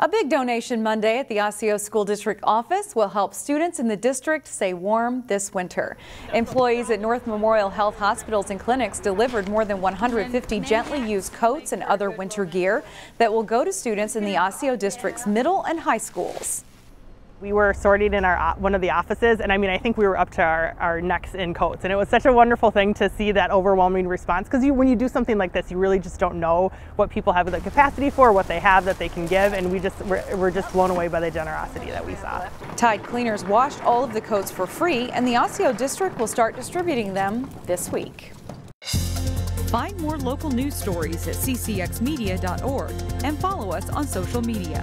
A big donation Monday at the Osseo School District office will help students in the district stay warm this winter. Employees at North Memorial Health Hospitals and Clinics delivered more than 150 gently used coats and other winter gear that will go to students in the Osseo District's middle and high schools. We were sorting in our one of the offices, and I mean, I think we were up to our, our necks in coats, and it was such a wonderful thing to see that overwhelming response. Because when you do something like this, you really just don't know what people have the capacity for, what they have that they can give, and we just we're, we're just blown away by the generosity that we saw. Tide Cleaners washed all of the coats for free, and the Osseo District will start distributing them this week. Find more local news stories at ccxmedia.org and follow us on social media.